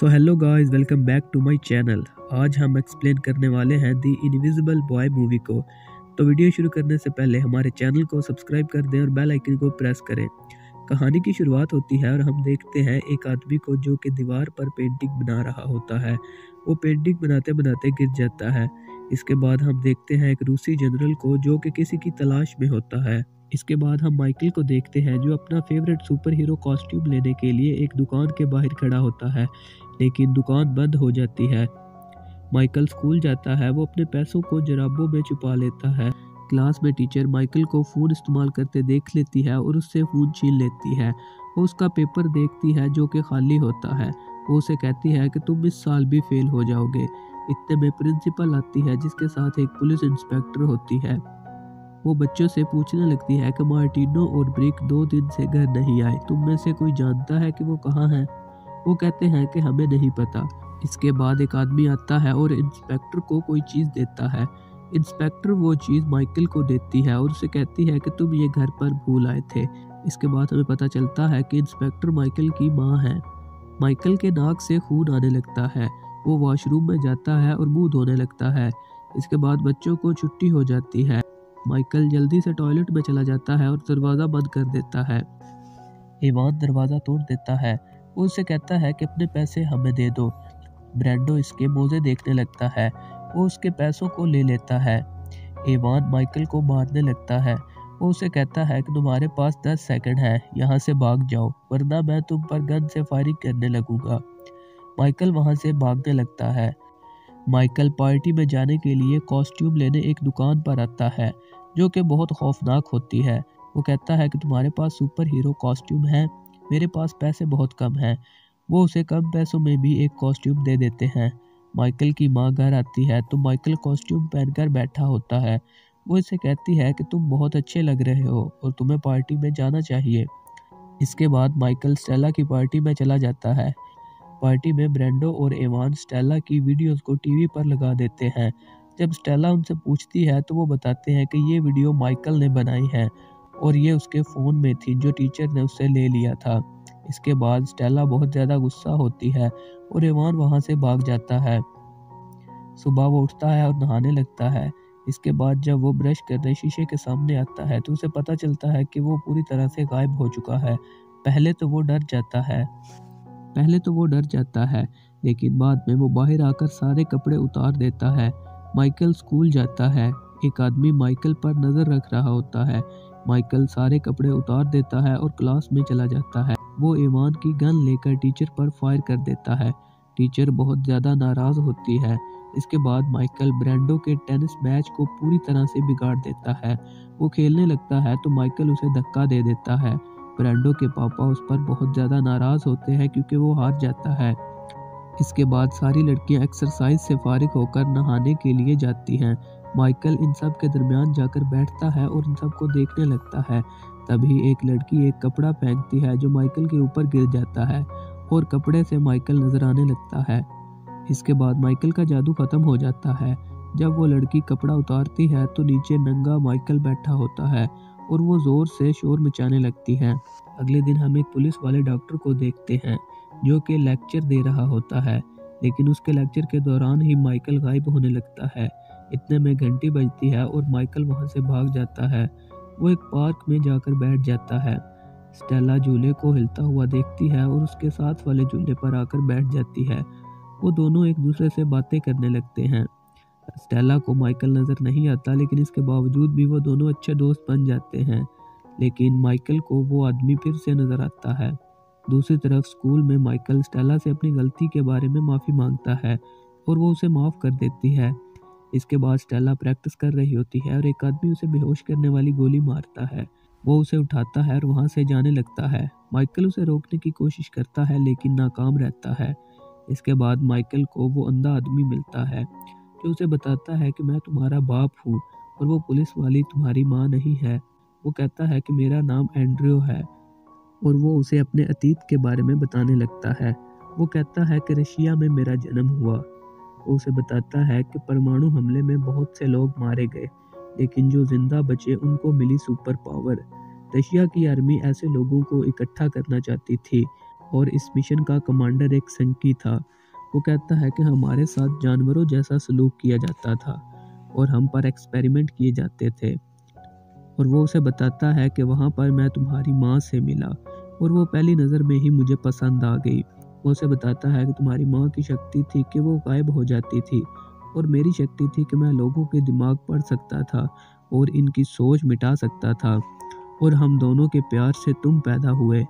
So hello guys welcome back to my channel आज हम explain करने वाले हैं दी इनविजिबल बॉय मूवी को। तो वीडियो शुरू करने से पहले हमारे चैनल को सब्सक्राइब कर दें और बेल आइकन को प्रेस करें। कहानी की शुरुआत होती है और हम देखते हैं एक आदमी को जो कि दीवार पर पेंटिंग बना रहा होता है। वो पेंटिंग बनाते बनाते गिर जाता है। इसके बाद हम देखते हैं एक रूसी जनरल को जो कि किसी की तलाश में होता है। इसके बाद हम माइकल को देखते हैं, जो अपना फेवरेट सुपर हीरो कॉस्ट्यूम लेने के लिए एक दुकान के बाहर खड़ा होता है, लेकिन दुकान बंद हो जाती है। माइकल स्कूल जाता है, वो अपने पैसों को जराबों में छुपा लेता है। क्लास में टीचर माइकल को फ़ोन इस्तेमाल करते देख लेती है और उससे फ़ोन छीन लेती है। वो उसका पेपर देखती है, जो कि खाली होता है। वो उसे कहती है कि तुम इस साल भी फेल हो जाओगे। इतने में प्रिंसिपल आती है, जिसके साथ एक पुलिस इंस्पेक्टर होती है। वो बच्चों से पूछने लगती है कि मार्टिनो और ब्रिक दो दिन से घर नहीं आए। तुम में से कोई जानता है कि वो कहाँ हैं? वो कहते हैं कि हमें नहीं पता। इसके बाद एक आदमी आता है और इंस्पेक्टर को कोई चीज़ देता है। इंस्पेक्टर वो चीज़ माइकल को देती है और उसे कहती है कि तुम ये घर पर भूल आए थे। इसके बाद हमें पता चलता है कि इंस्पेक्टर माइकल की माँ है। माइकल के नाक से खून आने लगता है। वो वॉशरूम में जाता है और मुँह धोने लगता है। इसके बाद बच्चों को छुट्टी हो जाती है। माइकल जल्दी से टॉयलेट में चला जाता है और दरवाज़ा बंद कर देता है। ईवान दरवाज़ा तोड़ देता है। वो उससे कहता है कि अपने पैसे हमें दे दो। ब्रैंडो इसके मोजे देखने लगता है। वो उसके पैसों को ले लेता है। ईवान माइकल को मारने लगता है। वो उसे कहता है कि तुम्हारे पास दस सेकंड है, यहाँ से भाग जाओ, वरना मैं तुम पर गन से फायरिंग करने लगूँगा। माइकल वहाँ से भागने लगता है। माइकल पार्टी में जाने के लिए कॉस्ट्यूम लेने एक दुकान पर आता है। जो कि बहुत खौफनाक होती है। वो कहता है कि तुम्हारे पास सुपर हीरो कॉस्ट्यूम है, मेरे पास पैसे बहुत कम हैं। वो उसे कम पैसों में भी एक कॉस्ट्यूम दे देते हैं। माइकल की माँ घर आती है तो माइकल कॉस्ट्यूम पहनकर बैठा होता है। वो इसे कहती है कि तुम बहुत अच्छे लग रहे हो और तुम्हें पार्टी में जाना चाहिए। इसके बाद माइकल स्टेला की पार्टी में चला जाता है। पार्टी में ब्रेंडो और एवान स्टेला की वीडियोस को टीवी पर लगा देते हैं। जब स्टेला उनसे पूछती है तो वो बताते हैं कि ये वीडियो माइकल ने बनाई है और ये उसके फ़ोन में थी जो टीचर ने उससे ले लिया था। इसके बाद स्टेला बहुत ज़्यादा गुस्सा होती है और एवान वहाँ से भाग जाता है। सुबह वो उठता है और नहाने लगता है। इसके बाद जब वो ब्रश करने शीशे के सामने आता है तो उसे पता चलता है कि वो पूरी तरह से गायब हो चुका है। पहले तो वो डर जाता है। पहले तो वो डर जाता है, लेकिन बाद में वो बाहर आकर सारे कपड़े उतार देता है। माइकल स्कूल जाता है। एक आदमी माइकल पर नज़र रख रहा होता है। माइकल सारे कपड़े उतार देता है और क्लास में चला जाता है। वो ईमान की गन लेकर टीचर पर फायर कर देता है। टीचर बहुत ज़्यादा नाराज़ होती है। इसके बाद माइकल ब्रांडो के टेनिस मैच को पूरी तरह से बिगाड़ देता है। वो खेलने लगता है तो माइकल उसे धक्का दे देता है। ब्रांडो के पापा उस पर बहुत ज़्यादा नाराज़ होते हैं क्योंकि वो हार जाता है। इसके बाद सारी लड़कियाँ एक्सरसाइज से फारिग होकर नहाने के लिए जाती हैं। माइकल इन सब के दरमियान जाकर बैठता है और इन सबको देखने लगता है। तभी एक लड़की एक कपड़ा फेंकती है जो माइकल के ऊपर गिर जाता है और कपड़े से माइकल नज़र आने लगता है। इसके बाद माइकल का जादू खत्म हो जाता है। जब वो लड़की कपड़ा उतारती है तो नीचे नंगा माइकल बैठा होता है और वो ज़ोर से शोर मचाने लगती है। अगले दिन हम एक पुलिस वाले डॉक्टर को देखते हैं। जो कि लेक्चर दे रहा होता है, लेकिन उसके लेक्चर के दौरान ही माइकल गायब होने लगता है। इतने में घंटी बजती है और माइकल वहाँ से भाग जाता है। वो एक पार्क में जाकर बैठ जाता है। स्टेला झूले को हिलता हुआ देखती है और उसके साथ वाले झूले पर आकर बैठ जाती है। वो दोनों एक दूसरे से बातें करने लगते हैं। स्टेला को माइकल नज़र नहीं आता, लेकिन इसके बावजूद भी वो दोनों अच्छे दोस्त बन जाते हैं। लेकिन माइकल को वो आदमी फिर से नज़र आता है। दूसरी तरफ़ स्कूल में माइकल स्टेला से अपनी गलती के बारे में माफ़ी माँगता है और वो उसे माफ़ कर देती है। इसके बाद स्टेला प्रैक्टिस कर रही होती है और एक आदमी उसे बेहोश करने वाली गोली मारता है। वो उसे उठाता है और वहाँ से जाने लगता है। माइकल उसे रोकने की कोशिश करता है, लेकिन नाकाम रहता है। इसके बाद माइकल को वो अंधा आदमी मिलता है, जो उसे बताता है कि मैं तुम्हारा बाप हूँ और वो पुलिस वाली तुम्हारी माँ नहीं है। वो कहता है कि मेरा नाम एंड्रियो है। और वो उसे अपने अतीत के बारे में बताने लगता है। वो कहता है कि रशिया में मेरा जन्म हुआ। वो उसे बताता है कि परमाणु हमले में बहुत से लोग मारे गए, लेकिन जो ज़िंदा बचे उनको मिली सुपर पावर। रशिया की आर्मी ऐसे लोगों को इकट्ठा करना चाहती थी और इस मिशन का कमांडर एक संकी था। वो कहता है कि हमारे साथ जानवरों जैसा सलूक किया जाता था और हम पर एक्सपेरिमेंट किए जाते थे। और वो उसे बताता है कि वहाँ पर मैं तुम्हारी माँ से मिला। और वो पहली नज़र में ही मुझे पसंद आ गई। वो उसे बताता है कि तुम्हारी माँ की शक्ति थी कि वो गायब हो जाती थी और मेरी शक्ति थी कि मैं लोगों के दिमाग पढ़ सकता था और इनकी सोच मिटा सकता था। और हम दोनों के प्यार से तुम पैदा हुए।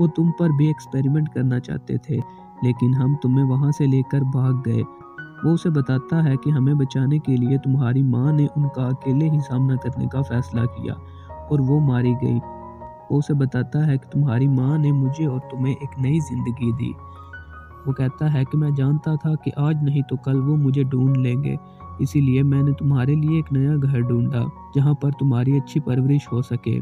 वो तुम पर भी एक्सपेरिमेंट करना चाहते थे, लेकिन हम तुम्हें वहाँ से लेकर भाग गए। वो उसे बताता है कि हमें बचाने के लिए तुम्हारी माँ ने उनका अकेले ही सामना करने का फैसला किया और वो मारी गई। वो उसे बताता है कि तुम्हारी माँ ने मुझे और तुम्हें एक नई ज़िंदगी दी। वो कहता है कि मैं जानता था कि आज नहीं तो कल वो मुझे ढूंढ लेंगे। इसीलिए मैंने तुम्हारे लिए एक नया घर ढूंढा, जहाँ पर तुम्हारी अच्छी परवरिश हो सके।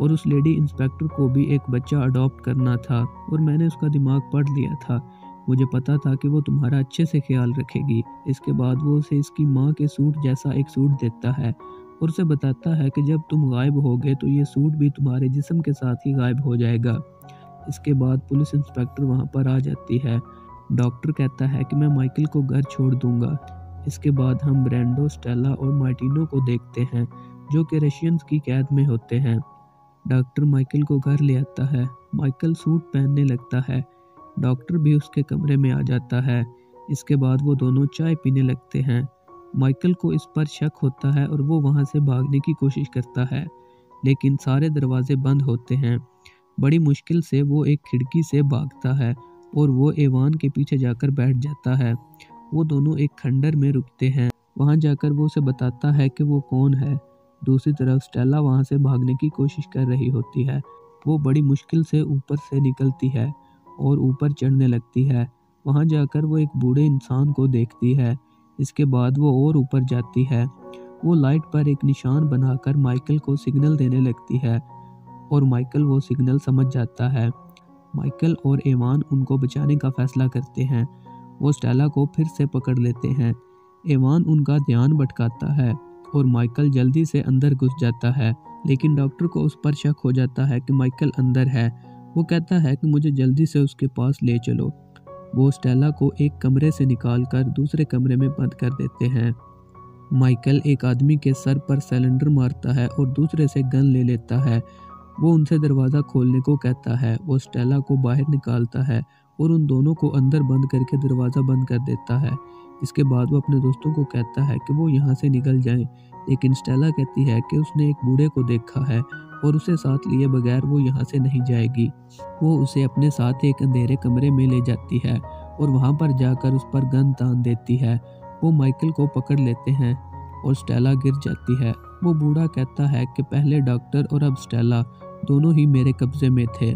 और उस लेडी इंस्पेक्टर को भी एक बच्चा अडॉप्ट करना था, और मैंने उसका दिमाग पढ़ लिया था। मुझे पता था कि वो तुम्हारा अच्छे से ख्याल रखेगी। इसके बाद वो उसे इसकी माँ के सूट जैसा एक सूट देता है। और उसे बताता है कि जब तुम गायब हो गए तो ये सूट भी तुम्हारे जिसम के साथ ही गायब हो जाएगा। इसके बाद पुलिस इंस्पेक्टर वहाँ पर आ जाती है। डॉक्टर कहता है कि मैं माइकल को घर छोड़ दूँगा। इसके बाद हम ब्रेंडो, स्टेला और मार्टिनो को देखते हैं, जो कि रशियंस की कैद में होते हैं। डॉक्टर माइकल को घर ले आता है। माइकल सूट पहनने लगता है। डॉक्टर भी उसके कमरे में आ जाता है। इसके बाद वो दोनों चाय पीने लगते हैं। माइकल को इस पर शक होता है और वो वहाँ से भागने की कोशिश करता है, लेकिन सारे दरवाजे बंद होते हैं। बड़ी मुश्किल से वो एक खिड़की से भागता है और वो एवान के पीछे जाकर बैठ जाता है। वो दोनों एक खंडर में रुकते हैं। वहाँ जाकर वो उसे बताता है कि वो कौन है। दूसरी तरफ़ स्टेला वहाँ से भागने की कोशिश कर रही होती है। वो बड़ी मुश्किल से ऊपर से निकलती है और ऊपर चढ़ने लगती है। वहाँ जाकर वो एक बूढ़े इंसान को देखती है। इसके बाद वो और ऊपर जाती है। वो लाइट पर एक निशान बनाकर माइकल को सिग्नल देने लगती है और माइकल वो सिग्नल समझ जाता है। माइकल और एवान उनको बचाने का फैसला करते हैं। वो स्टेला को फिर से पकड़ लेते हैं। एवान उनका ध्यान भटकाता है और माइकल जल्दी से अंदर घुस जाता है। लेकिन डॉक्टर को उस पर शक हो जाता है कि माइकल अंदर है। वो कहता है कि मुझे जल्दी से उसके पास ले चलो। वो स्टेला को एक कमरे से निकालकर दूसरे कमरे में बंद कर देते हैं। माइकल एक आदमी के सर पर सिलेंडर मारता है और दूसरे से गन ले लेता है। वो उनसे दरवाज़ा खोलने को कहता है, वो स्टेला को बाहर निकालता है और उन दोनों को अंदर बंद करके दरवाज़ा बंद कर देता है। इसके बाद वो अपने दोस्तों को कहता है कि वो यहाँ से निकल जाएँ, लेकिन स्टेला कहती है कि उसने एक बूढ़े को देखा है। और उसे साथ लिए बगैर वो यहाँ से नहीं जाएगी। वो उसे अपने साथ एक अंधेरे कमरे में ले जाती है और वहाँ पर जाकर उस पर गन तान देती है। वो माइकल को पकड़ लेते हैं और स्टेला गिर जाती है। वो बूढ़ा कहता है कि पहले डॉक्टर और अब स्टेला दोनों ही मेरे कब्जे में थे।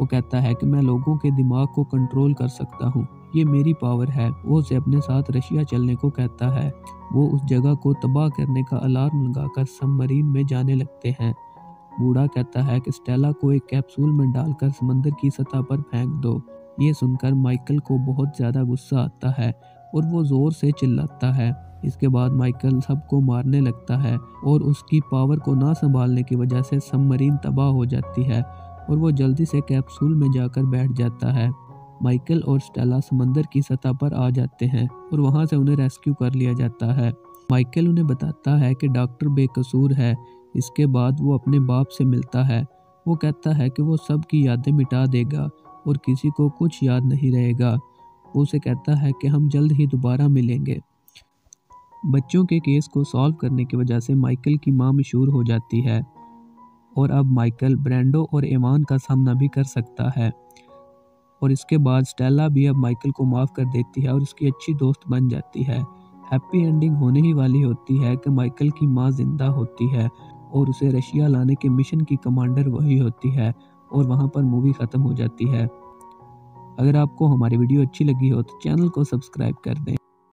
वो कहता है कि मैं लोगों के दिमाग को कंट्रोल कर सकता हूँ। ये मेरी पावर है। वो उसे अपने साथ रशिया चलने को कहता है। वो उस जगह को तबाह करने का अलार्म लगाकर सबमरीन में जाने लगते हैं। बूढ़ा कहता है कि स्टेला को एक कैप्सूल में डालकर समंदर की सतह पर फेंक दो। ये सुनकर माइकल को बहुत ज़्यादा गुस्सा आता है और वो ज़ोर से चिल्लाता है। इसके बाद माइकल सबको मारने लगता है और उसकी पावर को ना संभालने की वजह से सबमरीन तबाह हो जाती है और वो जल्दी से कैप्सूल में जाकर बैठ जाता है। माइकल और स्टेला समंदर की सतह पर आ जाते हैं और वहाँ से उन्हें रेस्क्यू कर लिया जाता है। माइकल उन्हें बताता है कि डॉक्टर बेकसूर है इसके बाद वो अपने बाप से मिलता है। वो कहता है कि वो सब की यादें मिटा देगा और किसी को कुछ याद नहीं रहेगा। वो उसे कहता है कि हम जल्द ही दोबारा मिलेंगे। बच्चों के केस को सॉल्व करने की वजह से माइकल की माँ मशहूर हो जाती है और अब माइकल ब्रेंडो और एवान का सामना भी कर सकता है। और इसके बाद स्टेला भी अब माइकल को माफ़ कर देती है और उसकी अच्छी दोस्त बन जाती है। हैप्पी एंडिंग होने ही वाली होती है कि माइकल की माँ ज़िंदा होती है। और उसे रशिया लाने के मिशन की कमांडर वही होती है और वहाँ पर मूवी ख़त्म हो जाती है। अगर आपको हमारी वीडियो अच्छी लगी हो तो चैनल को सब्सक्राइब कर दें।